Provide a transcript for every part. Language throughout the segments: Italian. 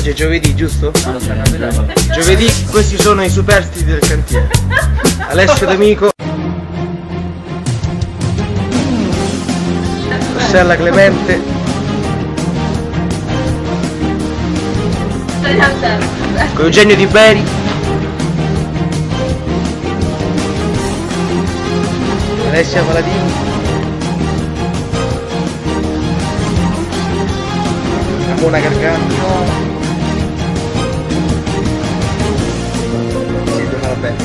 Oggi è giovedì, giusto? Giovedì questi sono i superstiti del cantiere. Alessio D'Amico. Rossella Clemente. Con Eugenio Di Beri. Alessia Paladini. Ramona Gargano.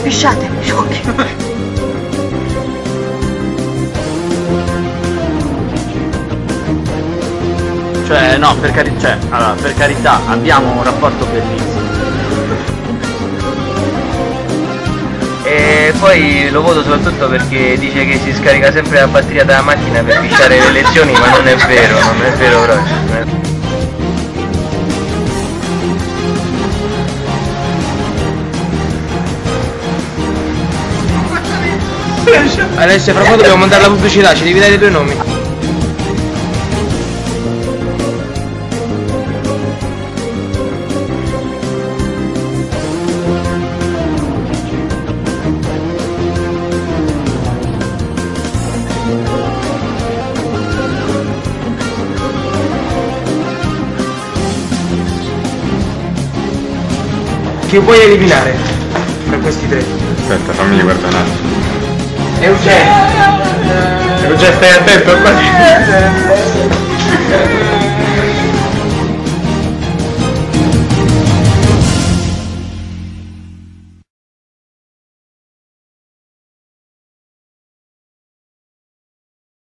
Pisciate, sciocchi. Cioè, no, per, cari- cioè, allora, per carità, abbiamo un rapporto bellissimo. E poi lo voto soprattutto perché dice che si scarica sempre la batteria dalla macchina per pisciare le lezioni, ma non è vero, non è vero proprio. Alessia, fra poco dobbiamo mandare la pubblicità, ci devi dare i tuoi nomi. Chi vuoi eliminare tra questi tre? Aspetta, fammi guardare un attimo. Eugenio. Eugenio, stai attento qua.